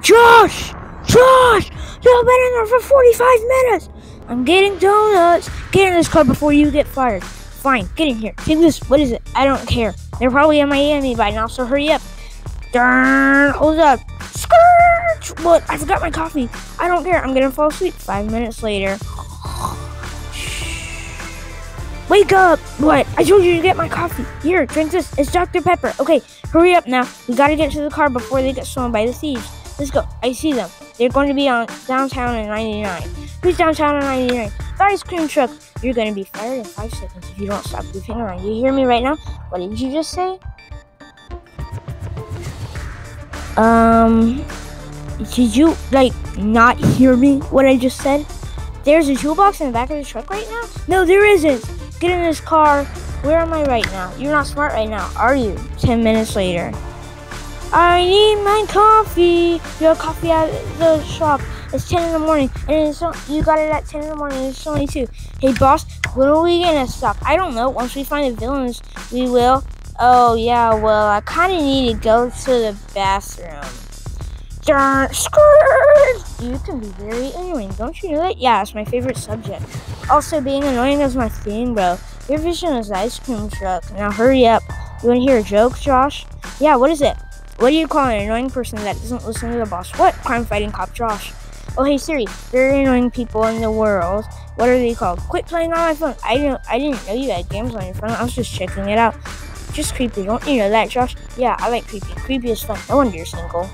Josh! Josh! You've been in there for 45 minutes! I'm getting donuts! Get in this car before you get fired. Fine, get in here. Take this. What is it? I don't care. They're probably in Miami by now, so hurry up. Darn! Hold up. Skirt! What? I forgot my coffee. I don't care. I'm gonna fall asleep. Five minutes later. Wake up! What? I told you to get my coffee. Here, drink this. It's Dr. Pepper. Okay, hurry up now. We gotta get to the car before they get stolen by the thieves. Let's go. I see them. They're going to be on downtown in 99. Who's downtown in 99? The ice cream truck. You're gonna be fired in five seconds if you don't stop goofing around. You hear me right now? What did you just say? Um, did you like not hear me? What I just said? There's a toolbox in the back of the truck right now? No, there isn't. Get in this car. Where am I right now? You're not smart right now, are you? Ten minutes later. I need my coffee. Your coffee at the shop. It's 10 in the morning, and it's so, you got it at 10 in the morning. It's only 2. Hey, boss, when are we gonna stop? I don't know. Once we find the villains, we will. Oh, yeah, well, I kind of need to go to the bathroom. Darn, skirt! You can be very annoying, don't you know that? Yeah, it's my favorite subject. Also, being annoying is my thing, bro. Your vision is ice cream truck. Now hurry up. You wanna hear a joke, Josh? Yeah, what is it? What do you call an annoying person that doesn't listen to the boss? What? Crime fighting cop Josh. Oh hey Siri, very annoying people in the world. What are they called? Quit playing on my phone. I didn't I didn't know you had games on your phone. I was just checking it out. Just creepy. Don't you know that, Josh? Yeah, I like creepy. Creepy is fun. No wonder you're single.